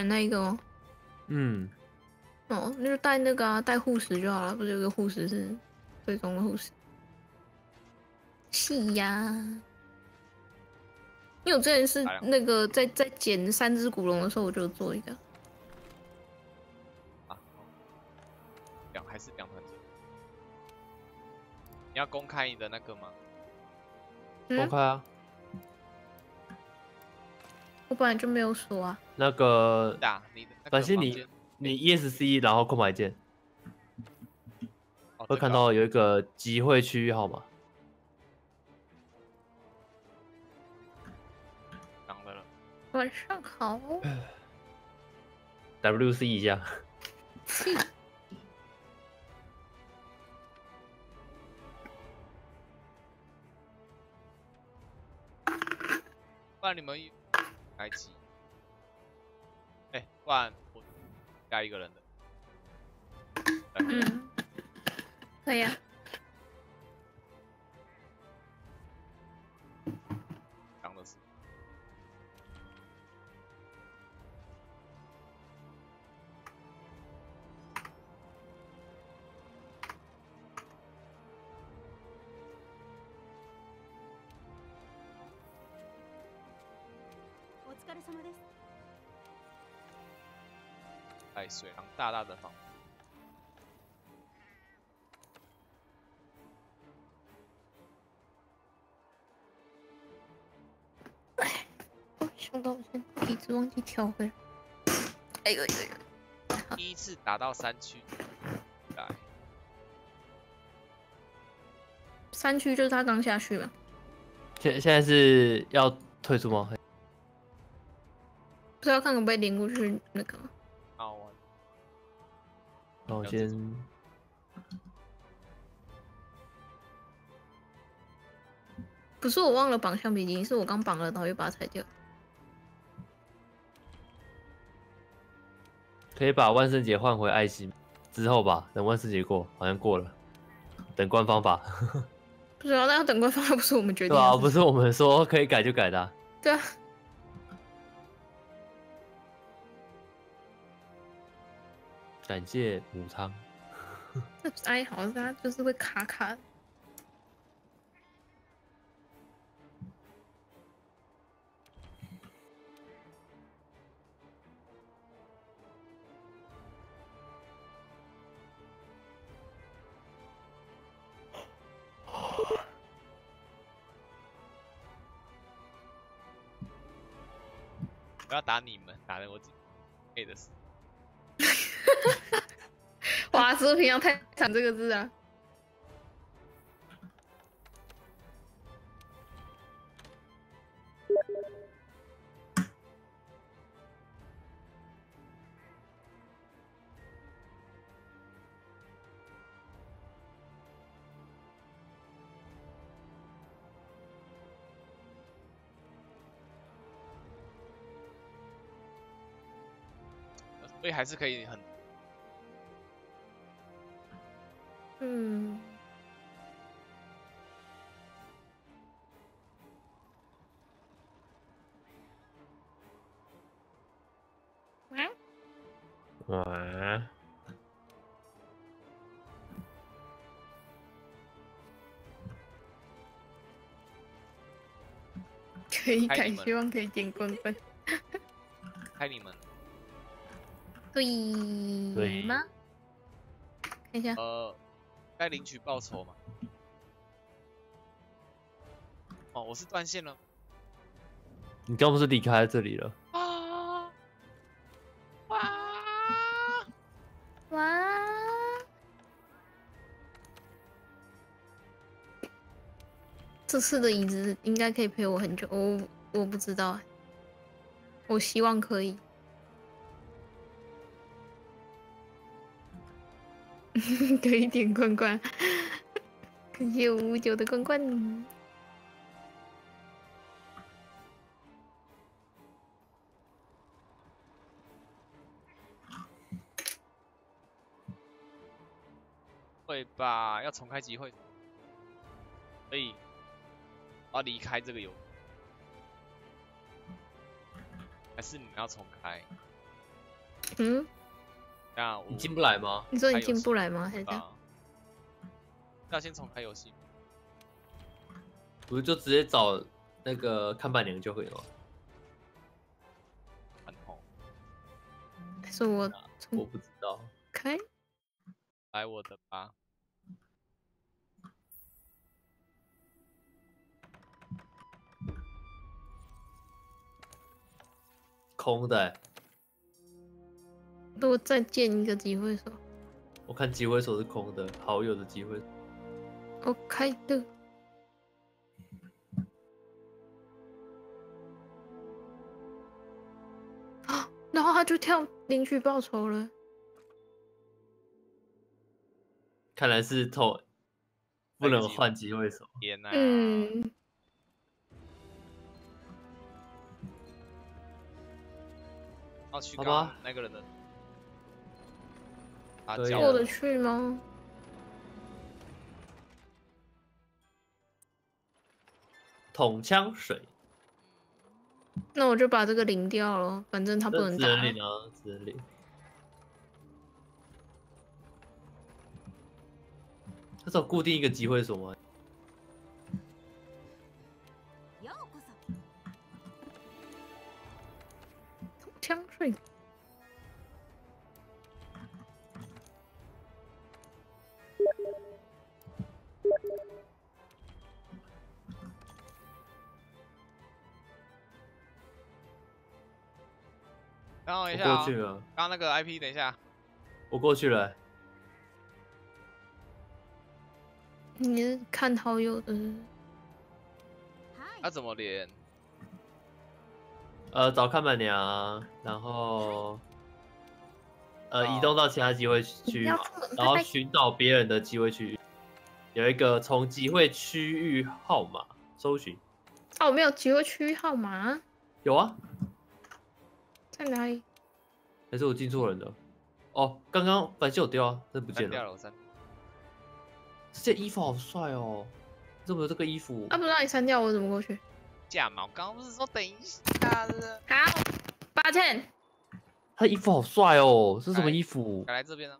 人那一个吗？嗯，哦，那就带那个啊，带护士就好了。不是有个护士是最终的护士？是呀。因为我之前是那个在在捡三只古龙的时候，我就做一个。啊，两还是两团结？你要公开你的那个吗？公开啊。我本来就没有锁啊。那个，你的，反正你你 ESC 然后空白键，会看到有一个集会区域号码。晚上好。WC 一下。不然你们开机。哎，不然我加一个人的。嗯，可以啊。在水狼大大的房。哎，我想到我先一直忘记调回来。哎呦呦呦！第一次打到三区，来。山区就是他刚下去嘛。现现在是要退出吗？不知道看可不可以连过去那个。好那我先，不是我忘了绑橡皮筋，是我刚绑了，然后又把它拆掉。可以把万圣节换回爱心之后吧，等万圣节过，好像过了，等官方吧。不知道，那要等官方，不是我们决定。对啊，不是我们说可以改就改的。对啊。感谢母汤。这哀嚎，它就是会卡卡。不要打你们，打的我自己累的死。哇，是不是平常太惨这个字啊？所以还是可以很。可以改，希望可以点棍棍。开你们。对吗？看一下。呃。该领取报酬吗？哦，我是断线了。你刚不是离开这里了？这次的椅子应该可以陪我很久，我我不知道，我希望可以。可以点罐罐，感谢五五九的罐罐。会吧？要重开机会？可以。要离开这个游，还是你们要重开？嗯，这样我你进不来吗？你说你进不来吗？还是这样？啊，要先重开游戏。不是就直接找那个看板娘就可以了吗？很红，还是我我不知道。开？来我的吧。空的欸、如果再建一个机会手，我看机会手是空的，好友的机会。我开的。啊！然后他就跳领取报酬了。看来是透，不能换机会手。天呐、嗯，要去好刚吧那个人的，他过得去吗？捅枪水，那我就把这个领掉了，反正他不能打。只能领啊，只能领。它是有固定一个机会所吗？等我一下、哦，过去了，刚刚那个 IP 等一下，我过去了。你是看好友的，要、はい怎么连？呃，找看板娘，然后呃，哦移动到其他机会区域嘛，要出门然后寻找别人的机会区域，有一个从集会区域号码搜寻，哦，我没有机会区域号码，有啊，在哪里？还是我进错人了？哦，刚刚反正有丢啊，这不见了。掉了，我删。这件衣服好帅哦，怎么有这个衣服？啊，不让你删掉，我怎么过去？价嘛，我刚刚不是说等一下的，好，抱歉。他衣服好帅哦，这是什么哎衣服？改来这边呢。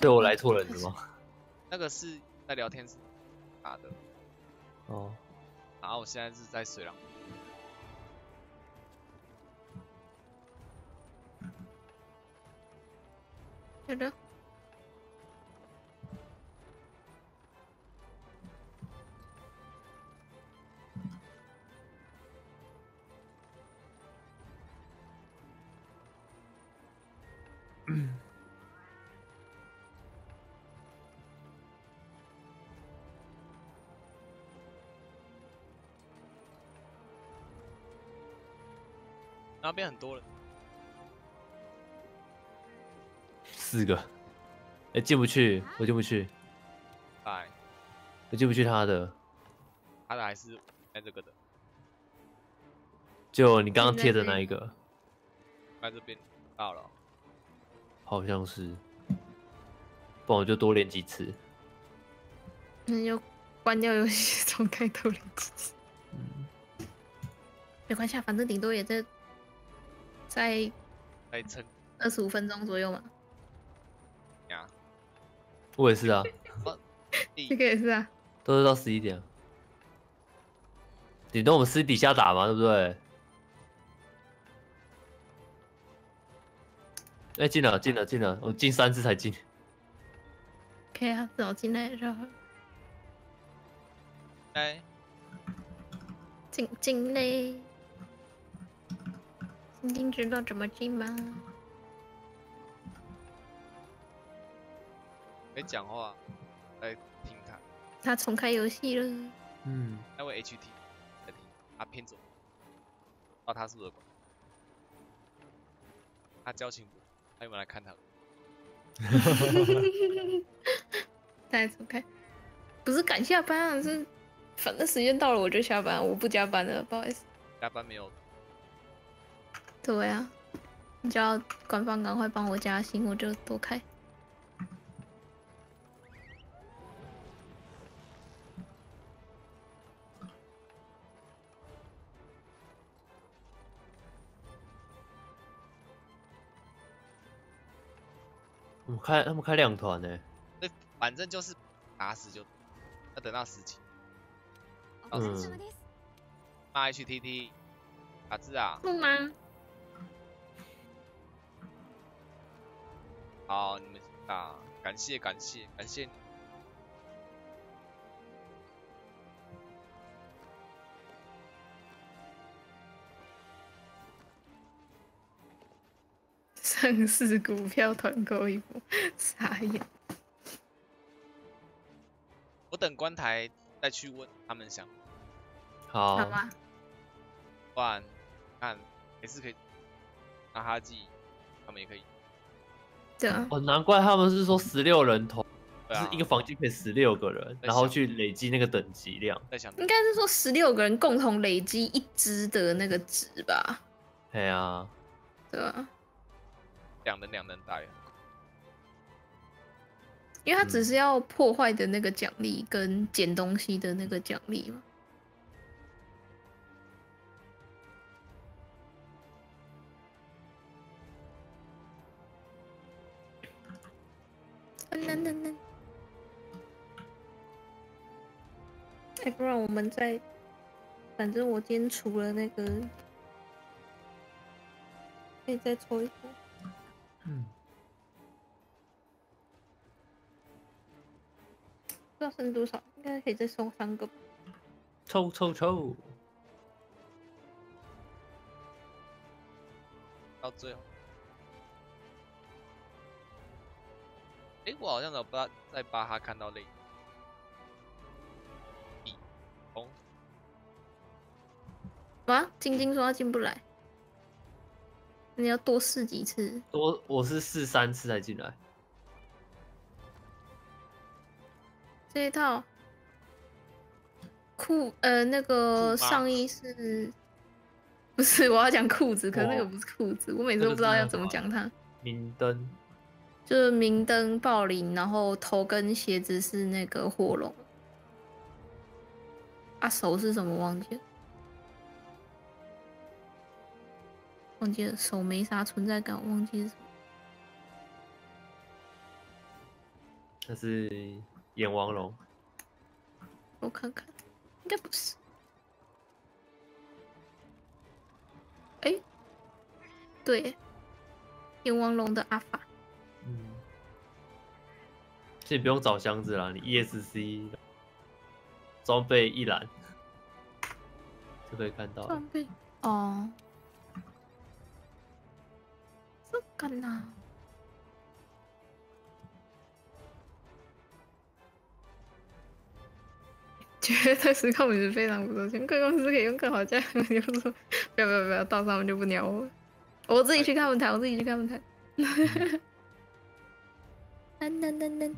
对我来错人了吗？那个是在聊天室打的，哦，然后我现在是在水浪。有的。那边很多人，四个，哎、进不去，我进不去，哎，我进不去他的。他的还是在这个的，就你刚刚贴的那一个，在这边到了。好像是，不然我就多练几次。那就关掉游戏，重开头练几次。嗯，没关系，啊，反正顶多也在在在撑二十五分钟左右嘛。呀，我也是啊，这个也是啊。都是到十一点啊。顶多我们私底下打嘛，对不对？哎、进了，进了，进了，我进三次才进。可以啊，至少进来就好。哎，进进嘞。晶晶知道怎么进吗？没讲话，来听他，他重开游戏了。嗯，那位 HT 在听，他偏左，哦，他是不是，他交情不，他有没有来看他？大家走开，不是赶下班啊，是反正时间到了我就下班，我不加班了，不好意思。加班没有？对啊，你叫官方赶快帮我加薪，我就多开。开他们开两团呢，对，反正就是打死就要等到十级。お疲れ様です。骂 HTT，打字啊，不吗？好，你们啊，感谢感谢感谢你。 上市股票团购一波，傻眼。我等关台再去问他们想，好，好吧，不然看还是可以拿哈记，他们也可以。对啊，哦，难怪他们是说十六人头，啊就是一个房间可以十六个人，然后去累积那个等级量。在想应该是说十六个人共同累积一只的那个值吧？对啊，对吧？两人两人带，因为他只是要破坏的那个奖励跟捡东西的那个奖励嘛。噔噔噔噔。哎，不然我们再，反正我今天除了那个，可以再抽一波。嗯，不知道剩多少，应该可以再送三个吧。抽抽抽，到最后。诶，我好像有巴在巴哈看到类比红啊，晶晶说他进不来，你要多试几次。多我是试三次才进来。这一套裤呃那个上衣是，不是我要讲裤子，可是那个不是裤子，我每次都不知道要怎么讲它。明灯，就是明灯暴鳞，然后头跟鞋子是那个火龙，啊手是什么忘记了，忘记了手没啥存在感，忘记是什么。那是眼王龙。我看看，应该不是。哎、对耶，炎王龙的阿法，嗯，其实不用找箱子啦，你 ESC 装备一览 就可以看到了。装备哦，这个呢？觉得实况也是非常不错，全贵公司可以用更好价格。就说 不要不要不要，到时候他们就不鸟我了，我自己去看他们台，我自己去看他们台。噔噔噔噔。